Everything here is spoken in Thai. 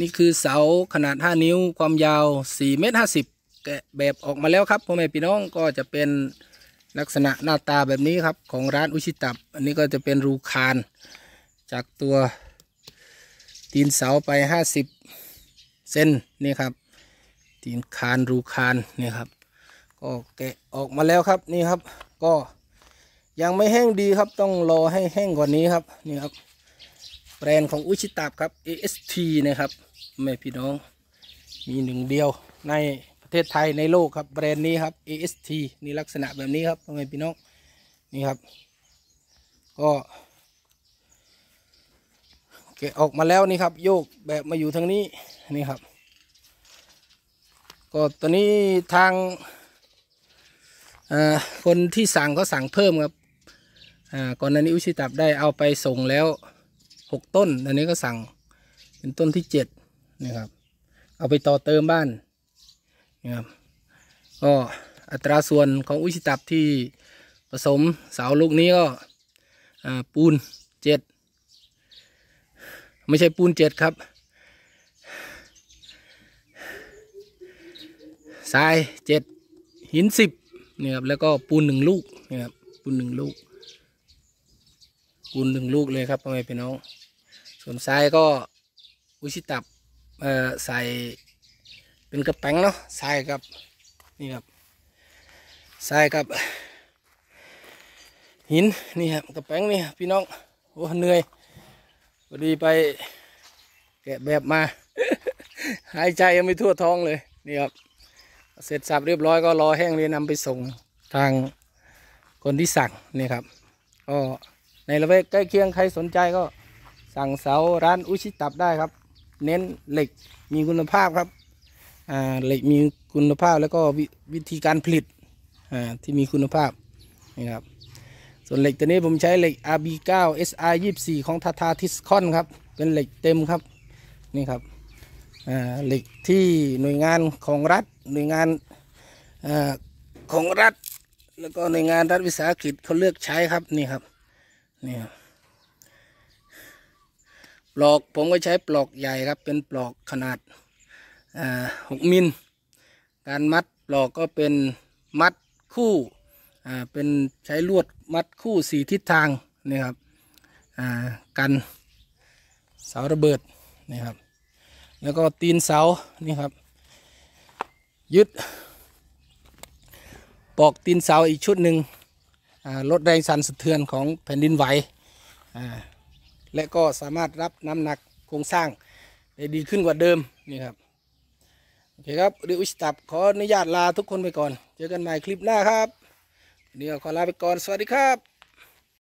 นี่คือเสาขนาด 5 นิ้วความยาว4เมตร50แกะแบบออกมาแล้วครับพ่อแม่พี่น้องก็จะเป็นลักษณะหน้าตาแบบนี้ครับของร้านอุชิตับ อันนี้ก็จะเป็นรูคานจากตัวตีนเสาไป 50 เซนนี่ครับ ตีนคานรูคานนี่ครับ ก็แกะออกมาแล้วครับนี่ครับ ก็ยังไม่แห้งดีครับต้องรอให้แห้งกว่านี้ครับนี่ครับ แบรนด์ของอุชิตับครับ AST นะครับแม่พี่น้องมีหนึ่งเดียวในประเทศไทยในโลกครับแบรนด์นี้ครับ AST นี่ลักษณะแบบนี้ครับแม่พี่น้องนี่ครับ ก็แกะออกมาแล้วนี่ครับ โยกแบบมาอยู่ทางนี้นี่ครับ ก็ตอนนี้ทางคนที่สั่งก็สั่งเพิ่มครับก่อนหน้านี้อุชิตับได้เอาไปส่งแล้ว หกต้น อันนี้ก็สั่งเป็นต้นที่เจ็ดนะครับ เอาไปต่อเติมบ้านนะครับก็อัตราส่วนของอุชิตับที่ผสมเสาลูกนี้ก็ปูนเจ็ดไม่ใช่ปูนเจ็ดครับทรายเจ็ดหินสิบนี่ครับแล้วก็ปูนหนึ่งลูกนี่ครับปูนหนึ่งลูกปูนหนึ่งลูกเลยครับพ่อแม่พี่น้อง ส่วนทรายก็อุชิตับเอ่อใส่เป็นกระแป้งเนาะทรายกับนี่ครับทรายกับ หินนี่ครับกระแป้งนี่พี่น้องโอ้เหนื่อยพอดีไปแกะแบบมา หายใจยังไม่ทั่วท้องเลยนี่ครับเสร็จสับเรียบร้อยก็รอแห้งเลยนำไปส่งทางคนที่สั่งนี่ครับก็ในละแวกใกล้เคียงใครสนใจก็ สั่งเสาร้านอุชิตับได้ครับ เน้นเหล็กมีคุณภาพครับอ่าเหล็กมีคุณภาพแล้วก็ววิธีการผลิตอ่าที่มีคุณภาพนี่ครับส่วนเหล็กตัวนี้ผมใช้เหล็ก RB9 SR 24ของทาทาทิสคอนครับ เป็นเหล็กเต็มครับนี่ครับอ่าเหล็กที่หน่วยงานของรัฐหน่วยงานอาของรัฐ แล้วก็หน่วยงานรัฐวิสาหกิจเขาเลือกใช้ครับนี่ครับนี่ครับ ปลอกผมก็ใช้ปลอกใหญ่ครับ เป็นปลอกขนาดหกมิล การมัดปลอกก็เป็นมัดคู่เป็นใช้ลวดมัดคู่สี่ทิศทางนี่ครับกันเสาระเบิดนี่ครับ แล้วก็ตีนเสานี่ครับ ยึดปอกตีนเสาอีกชุดหนึ่งลดแรงสั่นสะเทือนของแผ่นดินไหว และก็สามารถรับน้ำหนักโครงสร้างได้ดีขึ้นกว่าเดิมนี่ครับโอเคครับเดี๋ยวอุชตับขออนุญาตลาทุกคนไปก่อน เจอกันใหม่คลิปหน้าครับนี่ขอลาไปก่อนสวัสดีครับ